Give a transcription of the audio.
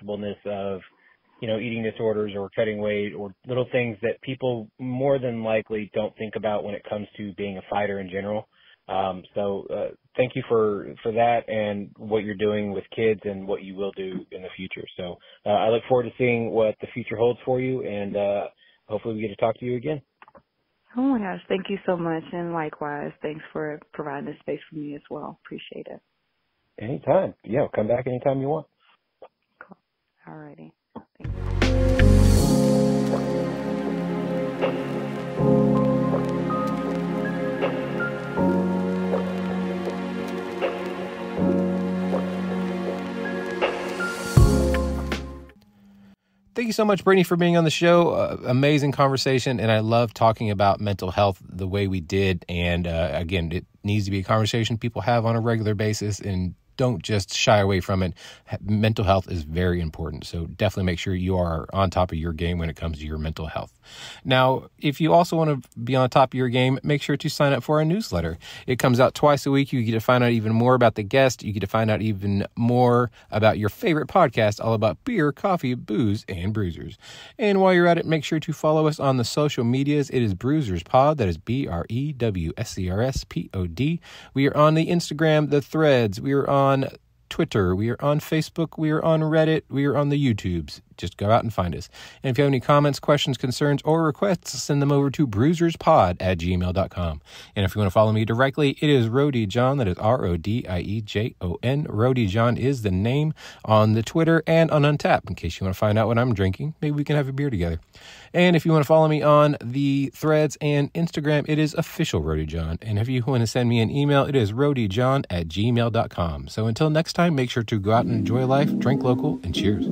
uncomfortableness of, you know, eating disorders or cutting weight or little things that people more than likely don't think about when it comes to being a fighter in general. Um, so uh, thank you for for that and what you're doing with kids and what you will do in the future. So uh, I look forward to seeing what the future holds for you, and uh, hopefully we get to talk to you again. Oh my gosh, thank you so much, and likewise, thanks for providing this space for me as well. Appreciate it. Anytime, yeah, come back anytime you want. Thanks. Thank you so much, Brittney, for being on the show. Uh, amazing conversation, and I love talking about mental health the way we did. And uh, again, it needs to be a conversation people have on a regular basis, and don't just shy away from it. Mental health is very important. So definitely make sure you are on top of your game when it comes to your mental health. Now, if you also want to be on top of your game, make sure to sign up for our newsletter. It comes out twice a week. You get to find out even more about the guest. You get to find out even more about your favorite podcast, all about beer, coffee, booze, and brewsers. And while you're at it, make sure to follow us on the social medias. It is Brewsers Pod. That is B R E W S E R S P O D. We are on the Instagram, the threads. We are on on Twitter, we are on Facebook, we are on Reddit, we are on the YouTubes. Just go out and find us. And if you have any comments, questions, concerns, or requests, send them over to brewserspod at gmail.com. And if you want to follow me directly, it is Rodie Jon. That is R O D I E J O N. Rodie Jon is the name on the Twitter and on Untappd. In case you want to find out what I'm drinking, maybe we can have a beer together. And if you want to follow me on the threads and Instagram, it is official Rodie Jon. And if you want to send me an email, it is rodiejon at gmail.com. So until next time, make sure to go out and enjoy life, drink local, and cheers.